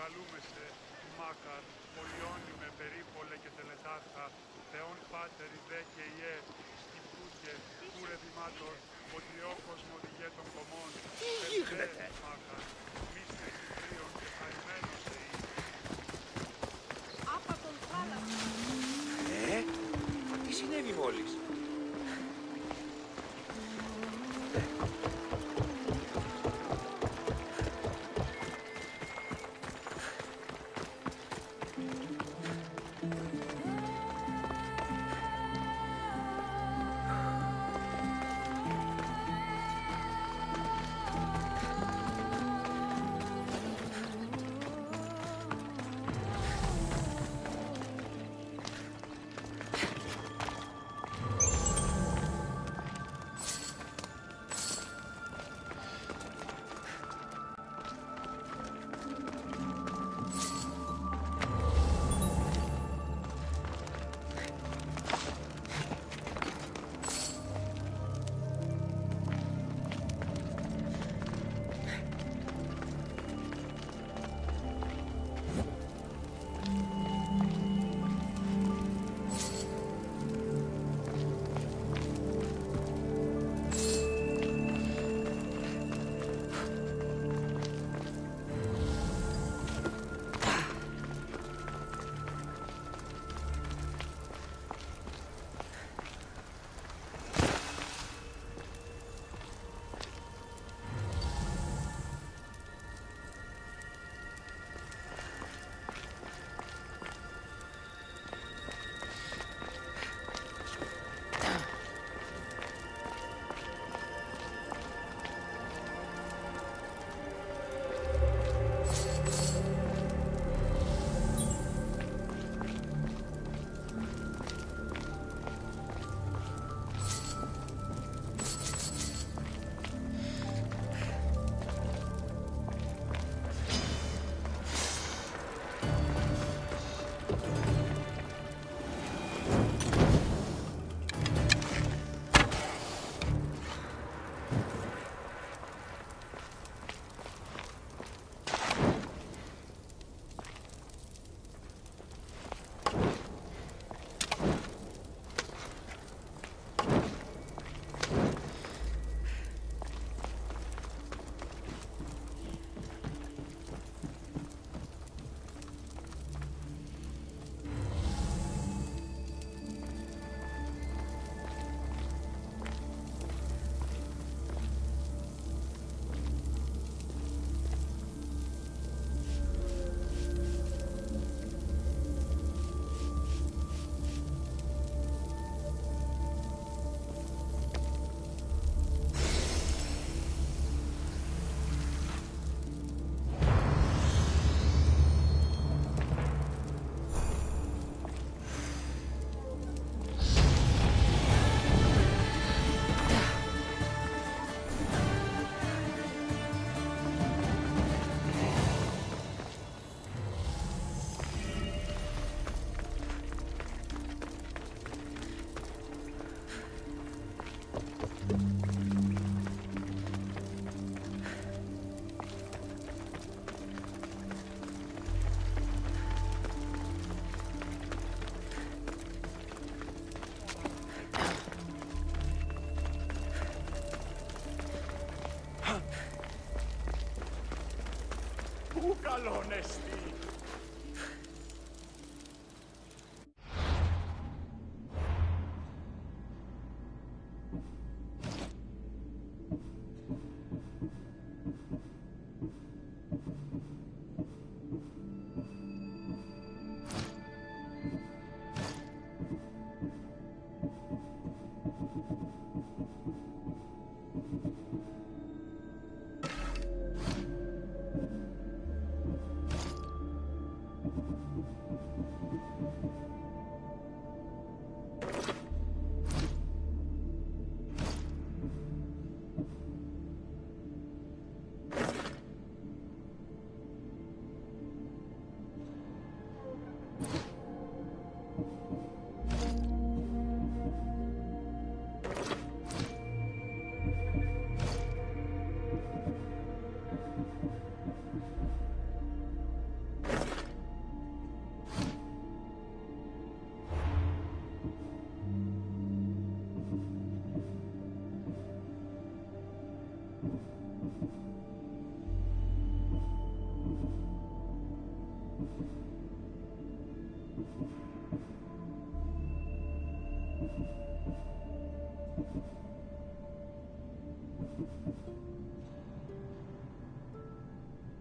καλούμεστε, Μάκαρ, πολιόνιμε, περίπολε και τελετάρχα, Θεόν Πάτερ, ιδέ και ιέ, σκυπτούκε, κούρε δημάτων, ποτριό κόσμο των κομμών, Τι γίγνεται. Μάκαρ, μίστε Κυπρίων και χαρημένος εεί. Άπατον θάλασσα. Ε, τι συνέβη μόλις;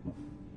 Die here!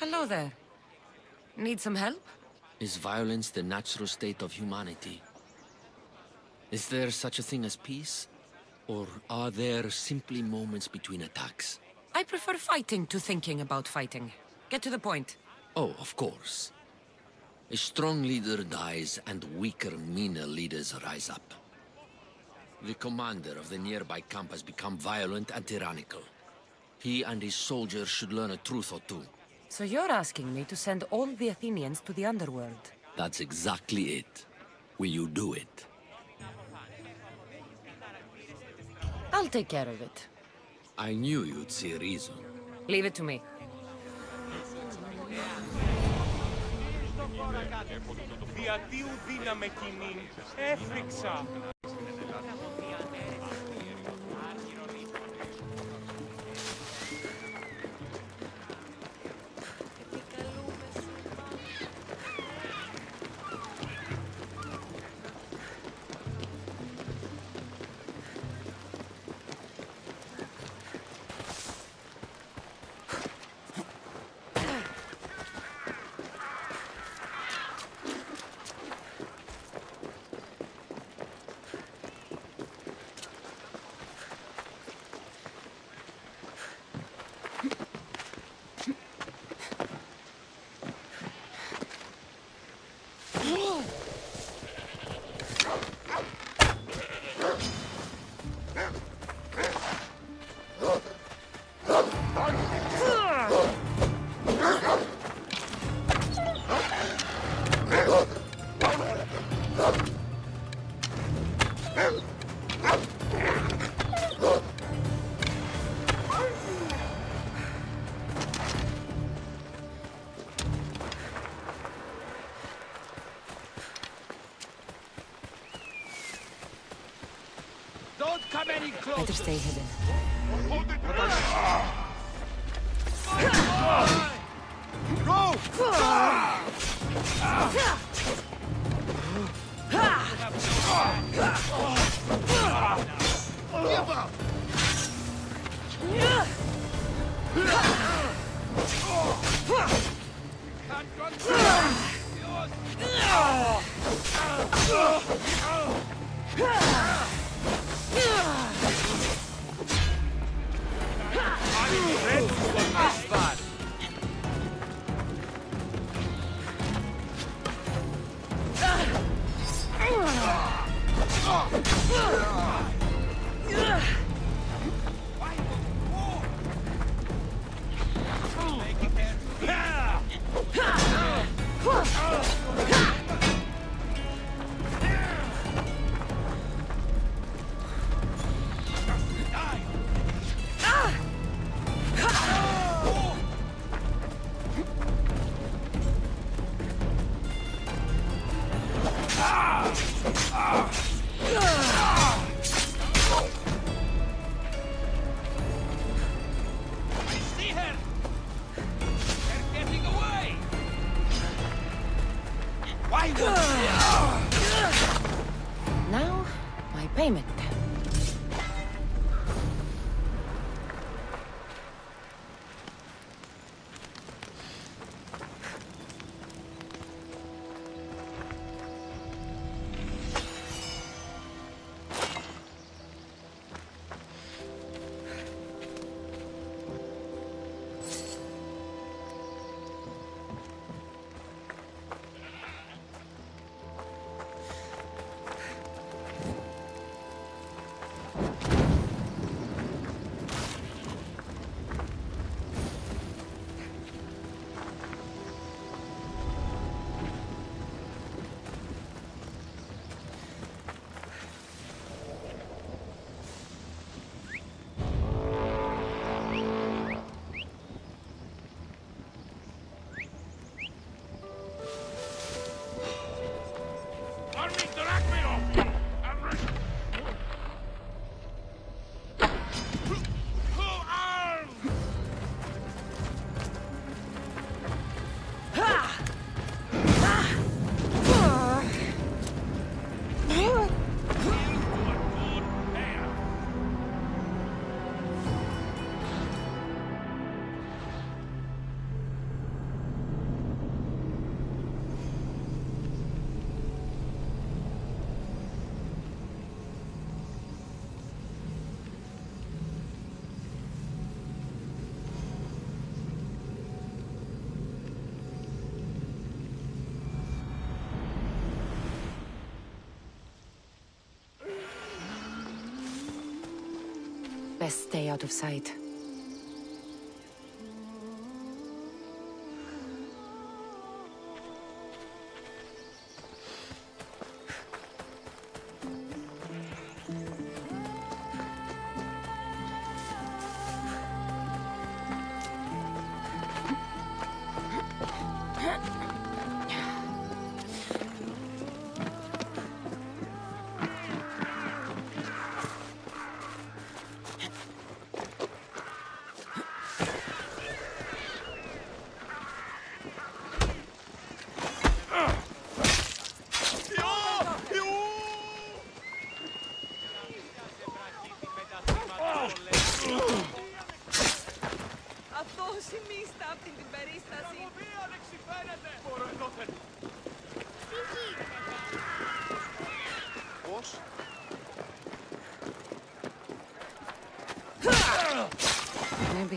Hello there. Need some help? Is violence the natural state of humanity? Is there such a thing as peace? Or are there simply moments between attacks? I prefer fighting to thinking about fighting. Get to the point. Oh, of course. A strong leader dies and weaker, meaner leaders rise up. The commander of the nearby camp has become violent and tyrannical. He and his soldiers should learn a truth or two. So you're asking me to send all the Athenians to the underworld? That's exactly it. Will you do it? I'll take care of it. I knew you'd see reason. Leave it to me. Διατίου δύναμε κοινήν, έφυξα. ben ik Peter Stegen. Fire! Best stay out of sight.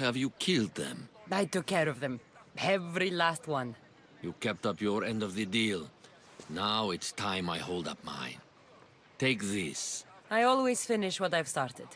Have you killed them? I took care of them. Every last one. You kept up your end of the deal. Now it's time I hold up mine. Take this. I always finish what I've started.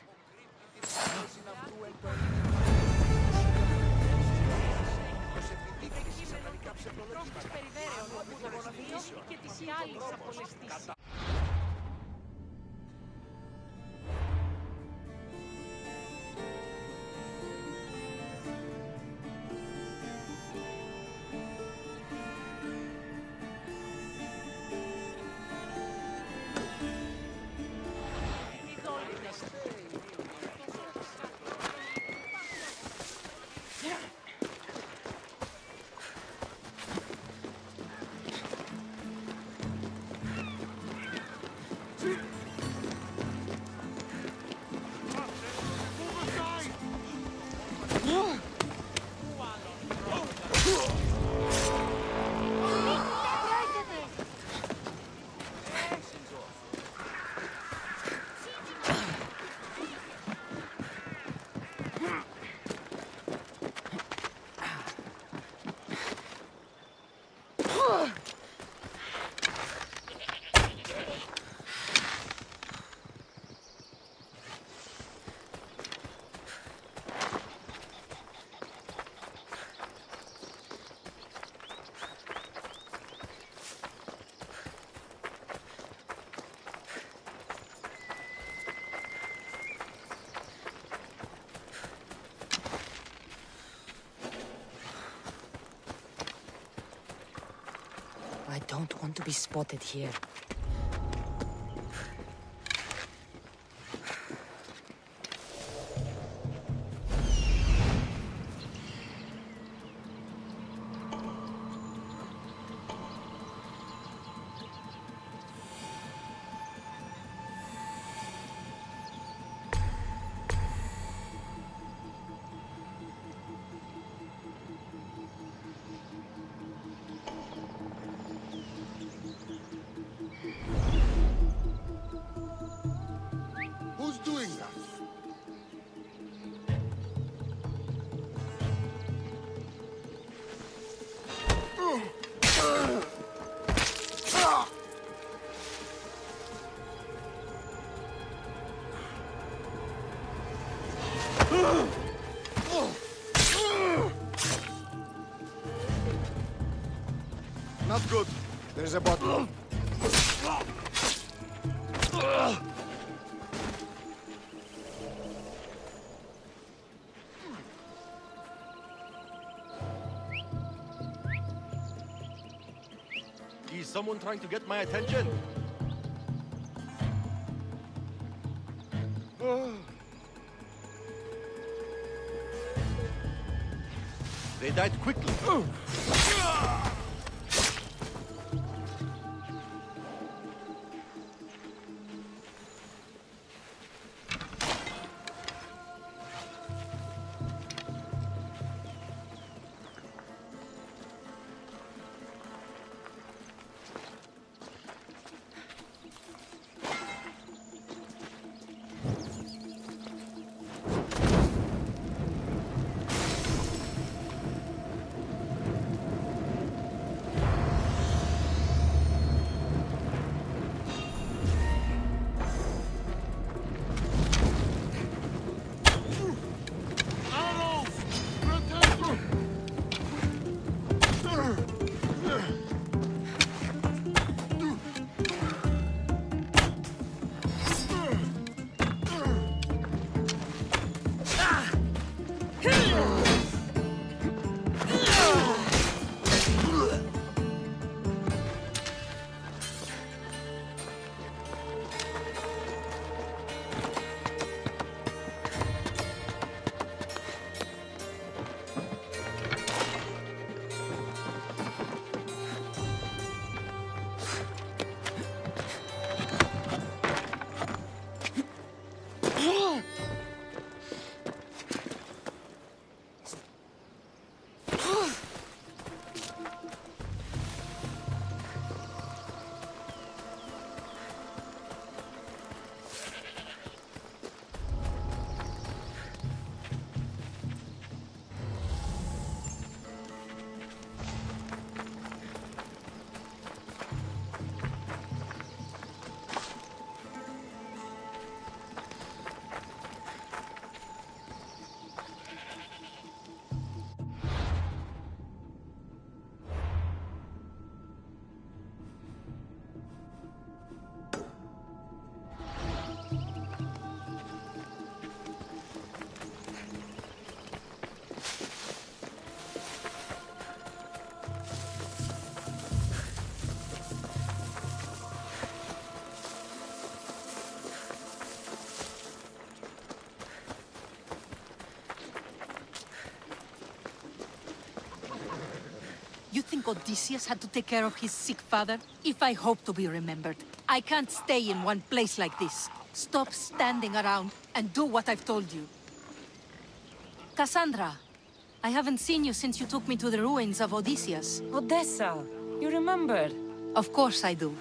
Be spotted here. Not good. There's a bottle. Is someone trying to get my attention? Think Odysseus had to take care of his sick father? If I hope to be remembered, I can't stay in one place like this. Stop standing around and do what I've told you. Kassandra, I haven't seen you since you took me to the ruins of Odysseus. Odessa, you remembered. Of course I do.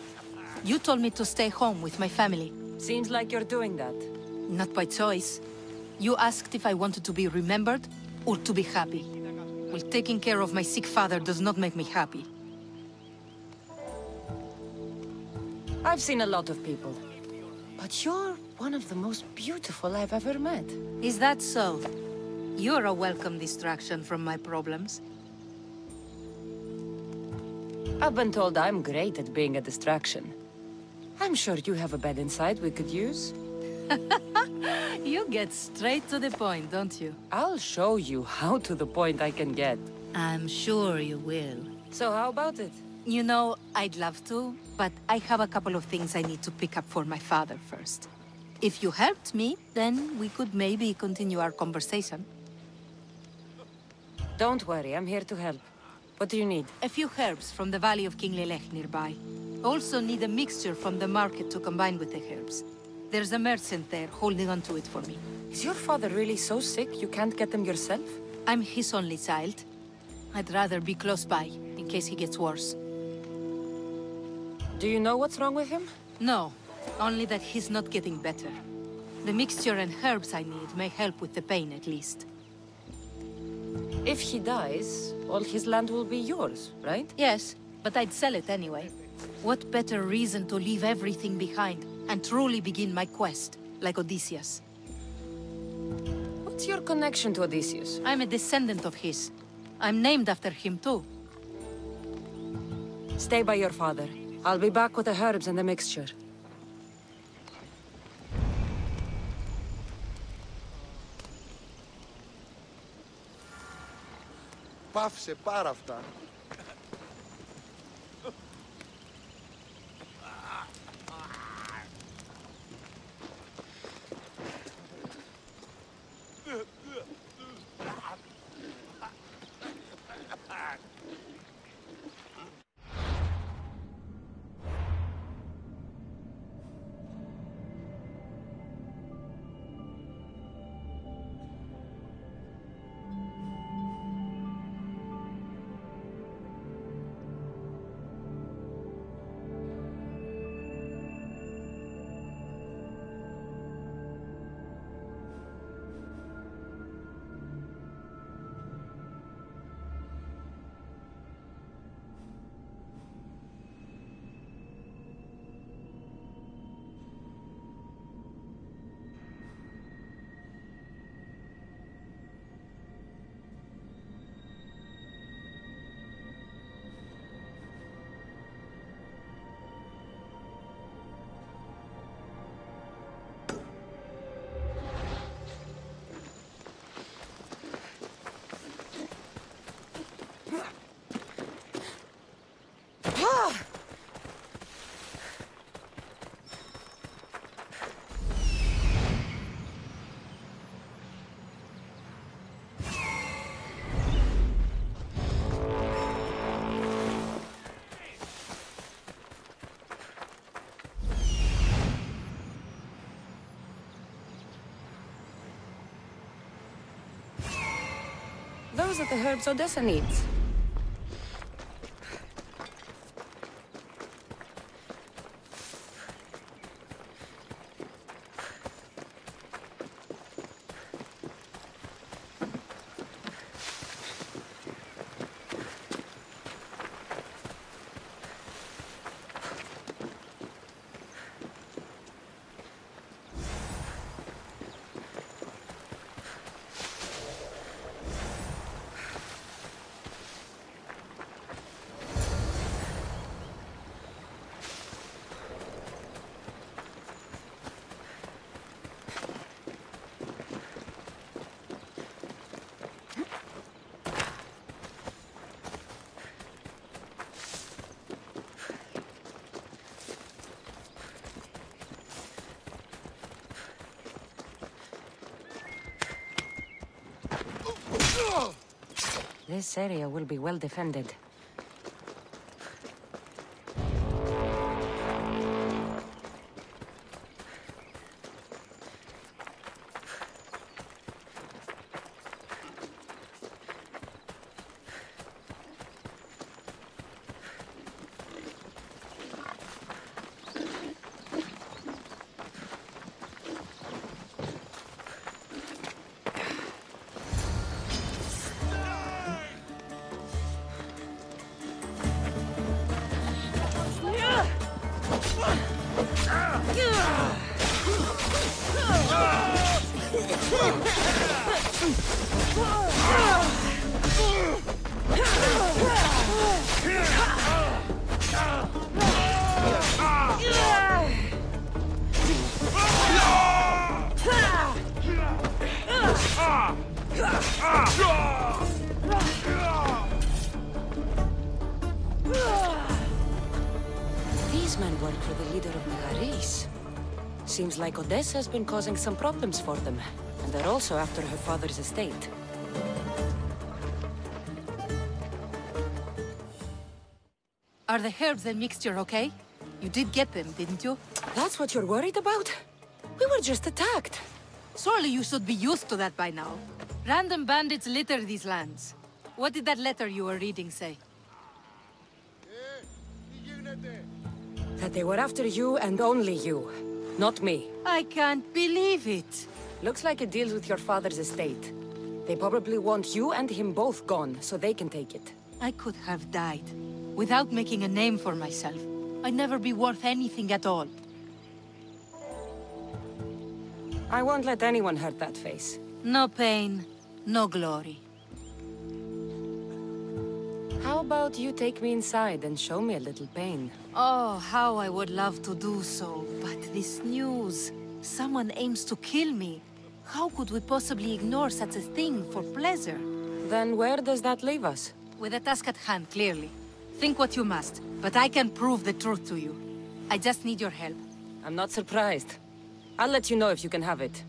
You told me to stay home with my family. Seems like you're doing that. Not by choice. You asked if I wanted to be remembered or to be happy. Well, taking care of my sick father does not make me happy. I've seen a lot of people. But you're one of the most beautiful I've ever met. Is that so? You're a welcome distraction from my problems. I've been told I'm great at being a distraction. I'm sure you have a bed inside we could use. You get straight to the point, don't you? I'll show you how to the point I can get. I'm sure you will. So how about it? You know, I'd love to, but I have a couple of things I need to pick up for my father first. If you helped me, then we could maybe continue our conversation. Don't worry, I'm here to help. What do you need? A few herbs from the Valley of King Lelech nearby. Also need a mixture from the market to combine with the herbs. There's a merchant there holding on to it for me. Is your father really so sick you can't get them yourself? I'm his only child. I'd rather be close by, in case he gets worse. Do you know what's wrong with him? No, only that he's not getting better. The mixture and herbs I need may help with the pain at least. If he dies, all his land will be yours, right? Yes, but I'd sell it anyway. What better reason to leave everything behind and truly begin my quest, like Odysseus? What's your connection to Odysseus? I'm a descendant of his. I'm named after him too. Stay by your father. I'll be back with the herbs and the mixture. Πάυσε πάρα αυτά. Those are the herbs Odessa needs. This area will be well defended. Like Odessa has been causing some problems for them. And they're also after her father's estate. Are the herbs and mixture okay? You did get them, didn't you? That's what you're worried about? We were just attacked. Surely you should be used to that by now. Random bandits litter these lands. What did that letter you were reading say? That they were after you and only you. Not me. I can't believe it. Looks like it deals with your father's estate. They probably want you and him both gone, so they can take it. I could have died. Without making a name for myself. I'd never be worth anything at all. I won't let anyone hurt that face. No pain, no glory. How about you take me inside and show me a little pain? Oh, how I would love to do so, but this news... Someone aims to kill me. How could we possibly ignore such a thing for pleasure? Then where does that leave us? With a task at hand, clearly. Think what you must, but I can prove the truth to you. I just need your help. I'm not surprised. I'll let you know if you can have it.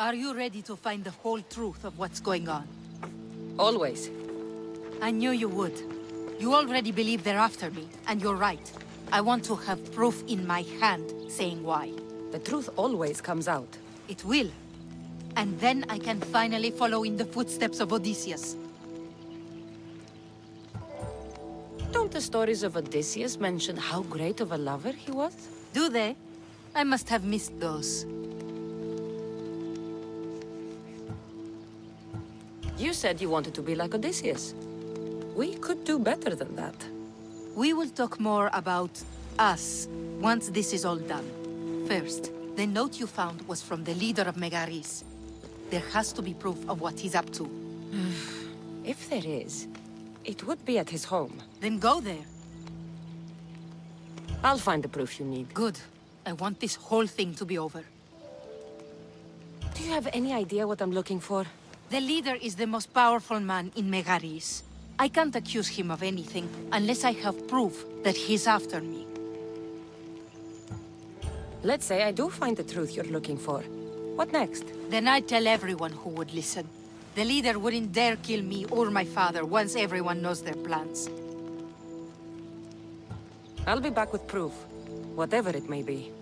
Are you ready to find the whole truth of what's going on? Always. I knew you would. You already believe they're after me, and you're right. I want to have proof in my hand saying why. The truth always comes out. It will. And then I can finally follow in the footsteps of Odysseus. Don't the stories of Odysseus mention how great of a lover he was? Do they? I must have missed those. Said you wanted to be like Odysseus. We could do better than that. We will talk more about us once this is all done. First, the note you found was from the leader of Megaris. There has to be proof of what he's up to. If there is, it would be at his home. Then go there. I'll find the proof you need. Good. I want this whole thing to be over. Do you have any idea what I'm looking for? The leader is the most powerful man in Megaris. I can't accuse him of anything unless I have proof that he's after me. Let's say I do find the truth you're looking for. What next? Then I'd tell everyone who would listen. The leader wouldn't dare kill me or my father once everyone knows their plans. I'll be back with proof. Whatever it may be.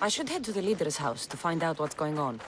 I should head to the leader's house to find out what's going on.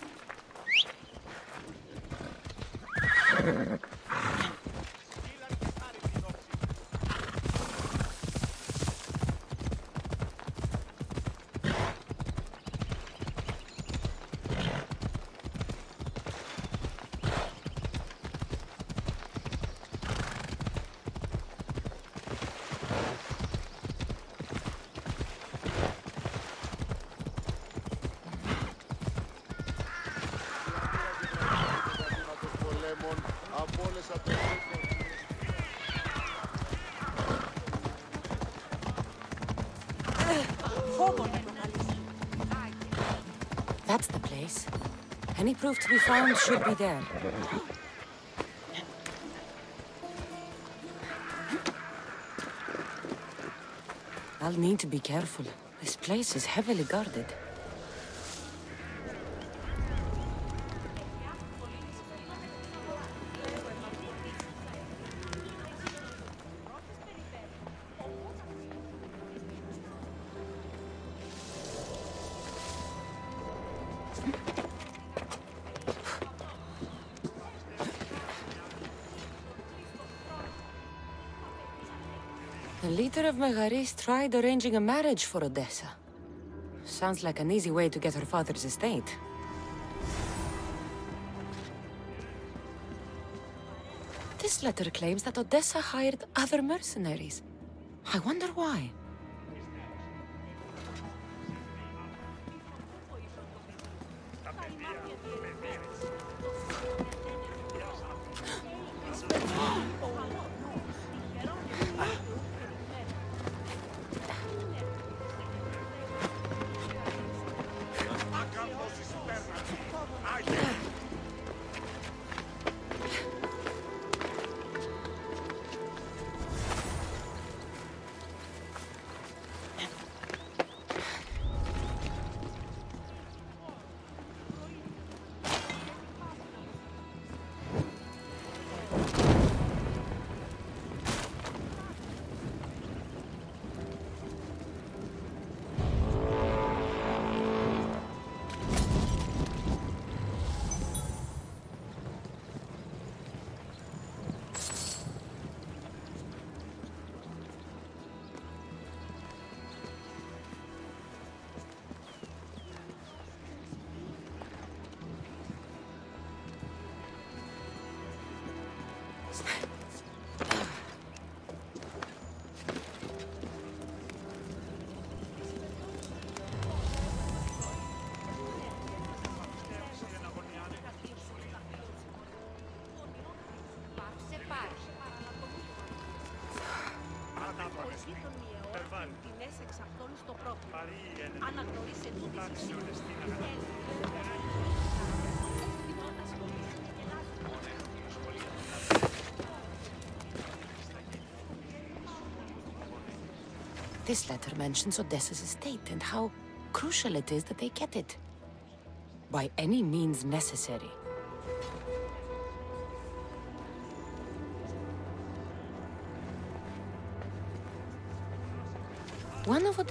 Proof to be found should be there. I'll need to be careful. This place is heavily guarded. Leader of Megaris tried arranging a marriage for Odessa. Sounds like an easy way to get her father's estate. This letter claims that Odessa hired other mercenaries. I wonder why. This letter mentions Odessa's estate and how crucial it is that they get it. By any means necessary.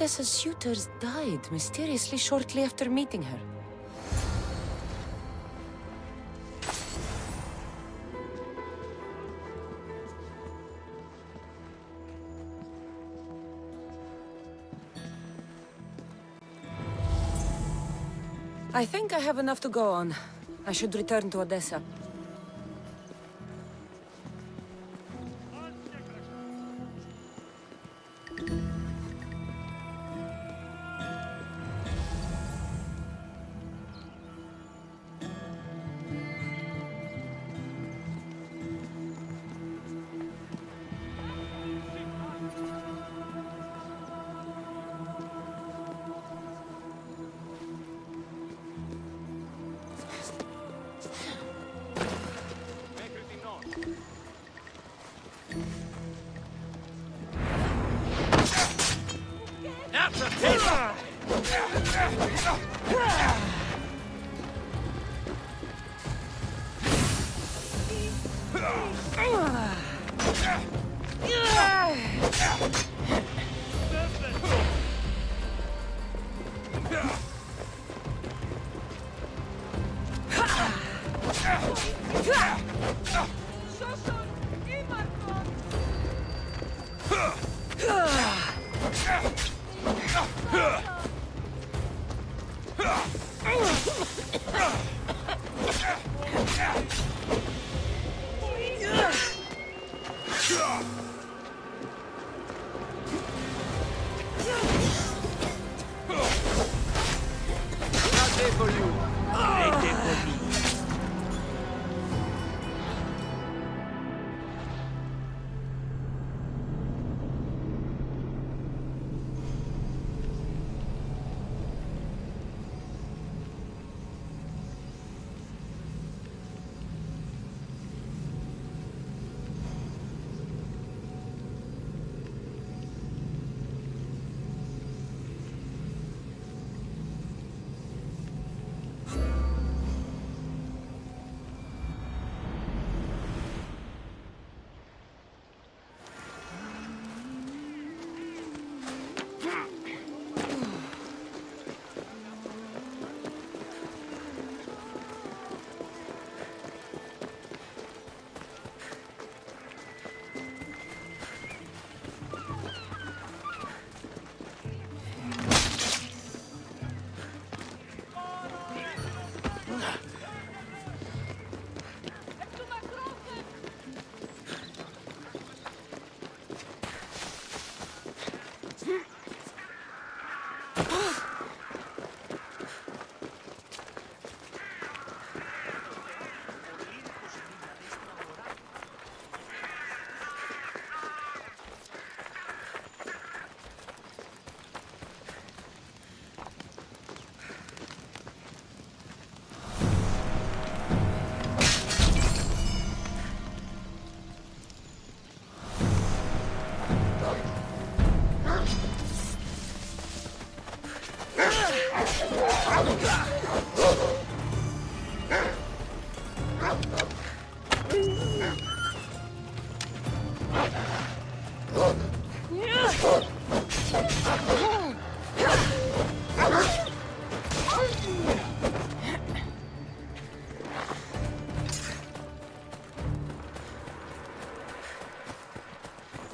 One suitors died mysteriously shortly after meeting her. I think I have enough to go on. I should return to Odessa.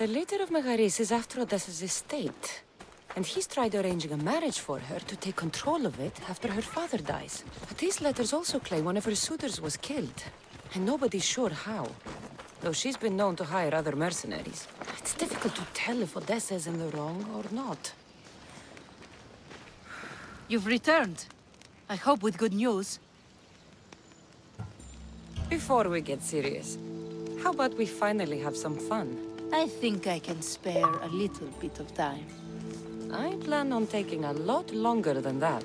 Leader of Megaris is after Odessa's estate. And he's tried arranging a marriage for her to take control of it after her father dies. But these letters also claim one of her suitors was killed. And nobody's sure how. Though she's been known to hire other mercenaries. It's difficult to tell if Odessa is in the wrong or not. You've returned. I hope with good news. Before we get serious, how about we finally have some fun? I think I can spare a little bit of time. I plan on taking a lot longer than that.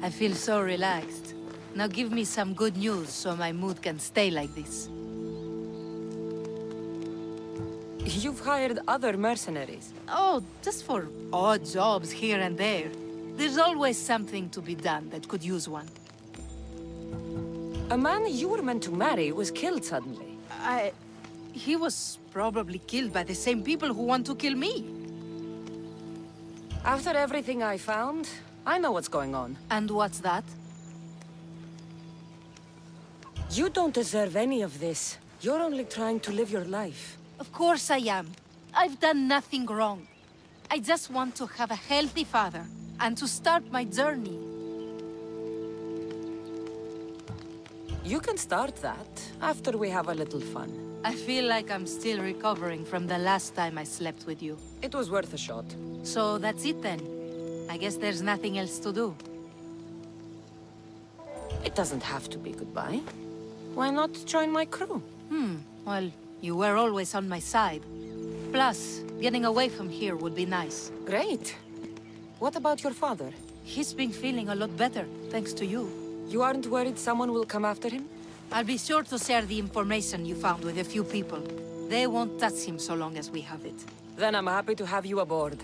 I feel so relaxed. Now give me some good news so my mood can stay like this. You've hired other mercenaries. Oh, just for odd jobs here and there. There's always something to be done that could use one. A man you were meant to marry was killed suddenly. I... He was probably killed by the same people who want to kill me. After everything I found, I know what's going on. And what's that? You don't deserve any of this. You're only trying to live your life. Of course I am. I've done nothing wrong. I just want to have a healthy father, and to start my journey. You can start that, after we have a little fun. I feel like I'm still recovering from the last time I slept with you. It was worth a shot. So that's it then. I guess there's nothing else to do. It doesn't have to be goodbye. Why not join my crew? Hmm, well, you were always on my side. Plus, getting away from here would be nice. Great. What about your father? He's been feeling a lot better, thanks to you. You aren't worried someone will come after him? I'll be sure to share the information you found with a few people. They won't touch him so long as we have it. Then I'm happy to have you aboard.